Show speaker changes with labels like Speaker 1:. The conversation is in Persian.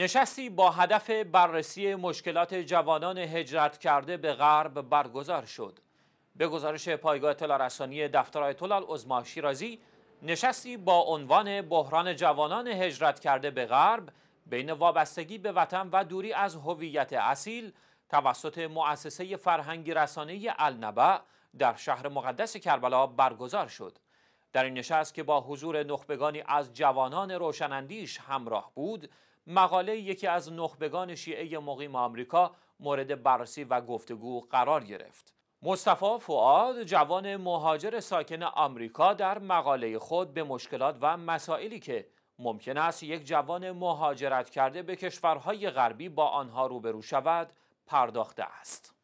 Speaker 1: نشستی با هدف بررسی مشکلات جوانان هجرت کرده به غرب برگزار شد. به گزارش پایگاه اطلاع رسانی دفتر آیت الله شیرازی نشستی با عنوان بحران جوانان هجرت کرده به غرب بین وابستگی به وطن و دوری از هویت اصیل توسط مؤسسه فرهنگی رسانه النبع در شهر مقدس کربلا برگزار شد. در این نشست که با حضور نخبگانی از جوانان روشنندیش همراه بود، مقاله یکی از نخبگان شیعه مقیم آمریکا مورد بررسی و گفتگو قرار گرفت. مصطفی فعاد جوان مهاجر ساکن آمریکا در مقاله خود به مشکلات و مسائلی که ممکن است یک جوان مهاجرت کرده به کشورهای غربی با آنها روبرو شود پرداخته است.